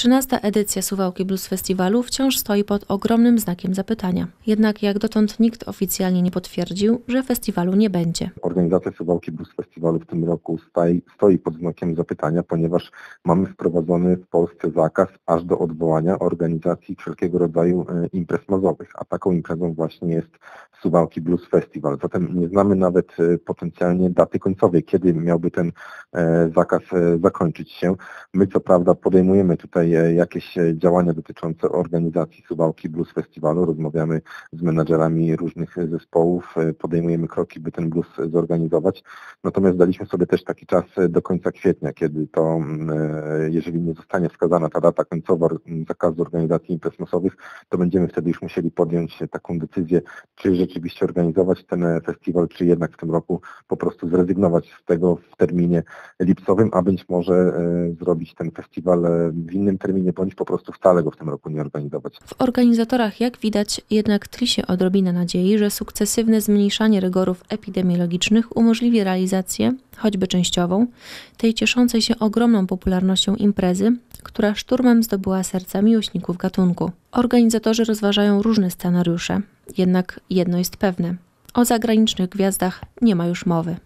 13. edycja Suwałki Blues Festiwalu wciąż stoi pod ogromnym znakiem zapytania. Jednak jak dotąd nikt oficjalnie nie potwierdził, że festiwalu nie będzie. Organizacja Suwałki Blues Festiwalu w tym roku stoi, stoi pod znakiem zapytania, ponieważ mamy wprowadzony w Polsce zakaz aż do odwołania organizacji wszelkiego rodzaju e, imprez mazowych, a taką imprezą właśnie jest Suwałki Blues Festival. Zatem nie znamy nawet e, potencjalnie daty końcowej, kiedy miałby ten e, zakaz zakończyć się. My co prawda podejmujemy tutaj jakieś e, działania dotyczące organizacji Suwałki Blues Festiwalu, rozmawiamy z menadżerami różnych e, zespołów, e, podejmujemy kroki, by ten blues zorganizować. Natomiast daliśmy sobie też taki czas do końca kwietnia, kiedy to, mm, jeżeli nie zostanie wskazana ta data końcowa m, zakazu organizacji imprez masowych, to będziemy wtedy już musieli podjąć taką decyzję, czy rzeczywiście organizować ten festiwal, czy jednak w tym roku po prostu zrezygnować z tego w terminie lipcowym, a być może zrobić ten festiwal w innym terminie, bądź po prostu wcale go w tym roku nie organizować. W organizatorach, jak widać, jednak tli się odrobina nadziei, że sukcesywne zmniejszanie rygorów epidemiologicznych umożliwi realizację, choćby częściową, tej cieszącej się ogromną popularnością imprezy, która szturmem zdobyła serca miłośników gatunku. Organizatorzy rozważają różne scenariusze, jednak jedno jest pewne: o zagranicznych gwiazdach nie ma już mowy.